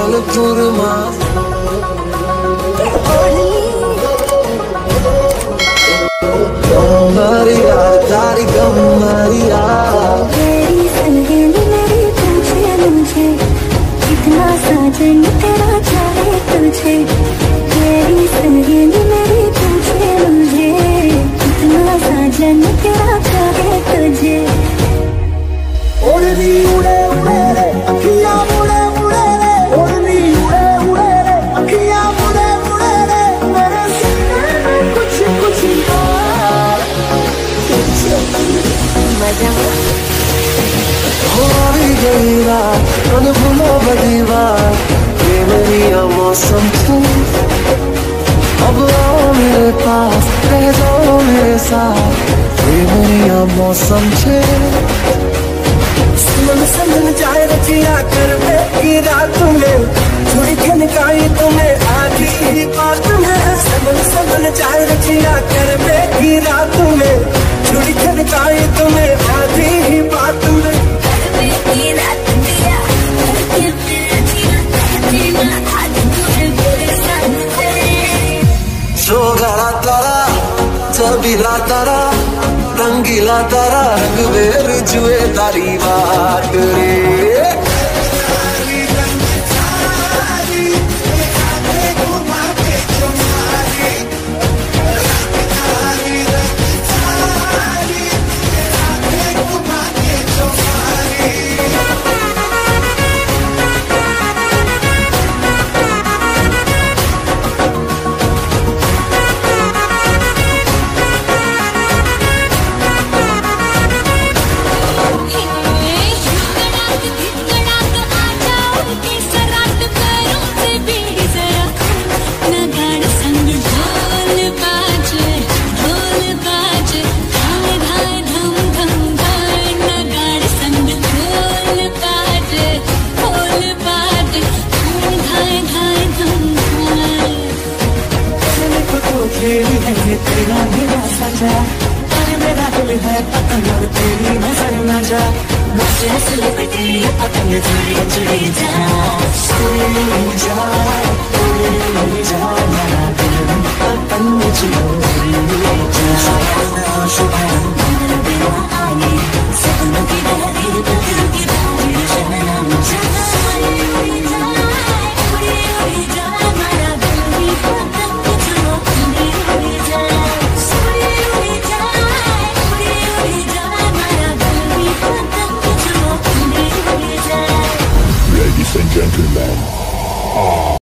चल पुरमा Maria, Dari Maria मेरी सहेली मेरी पूछे मुझे कितना साजन तेरा चाहे तुझे। मेरी सहेली मेरी पूछे मुझे कितना साजन तेरा चाहे तुझे। उड़नी उड़े भी रात मन भूलो बड़ी बात ये मेरी मौसम तुम अब आओ मेरे पास रह जाओ मेरे साथ ये मेरी मौसम छे मन समझ जाए रचिया कर की रात में थोड़ी खनकाई तुम्हें आधी। बात में समझ समझ जाए रचिया कर की रात चबीला तारा रंगीला तारा रंग बेर जुए तारी बात रे। ये तेरा मेरा सजा अरे मेरा दिल है पतंग और तेरी नज़र न जा मुझे से पतंग जुड़ी जुड़ी जा जा जा मेरा दिल पतंग जुड़ी जा शुभ